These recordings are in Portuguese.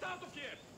Pietatow-Kiev!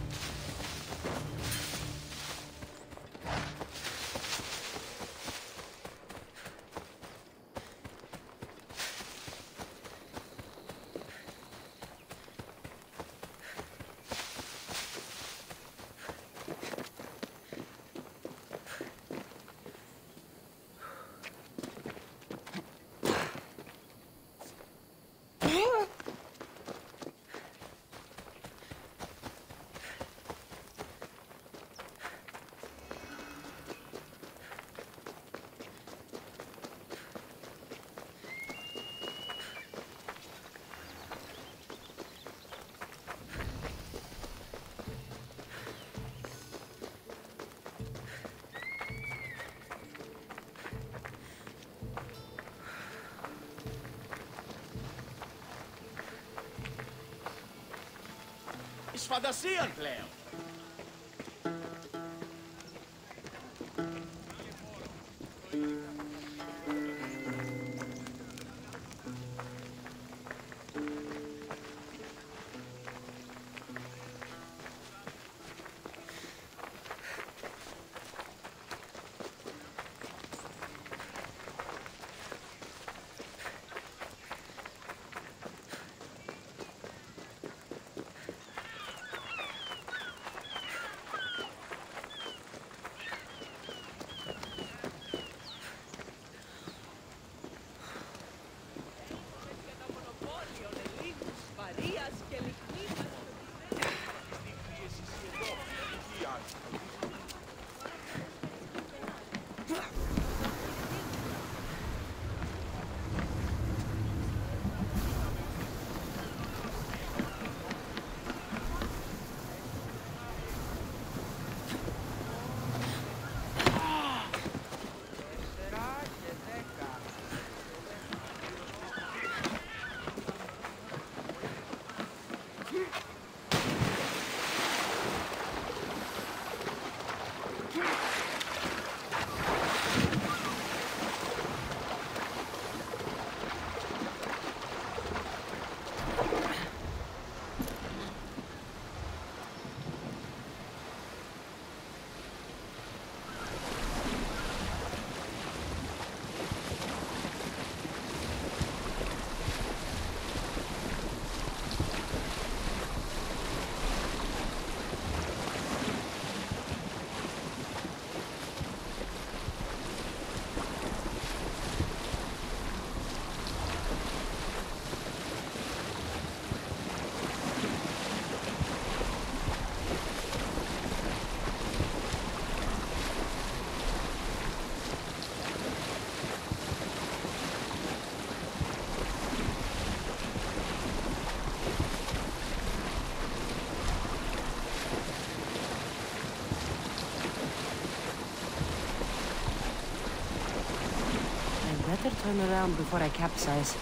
Esfadacia, Cleo. Turn around before I capsize.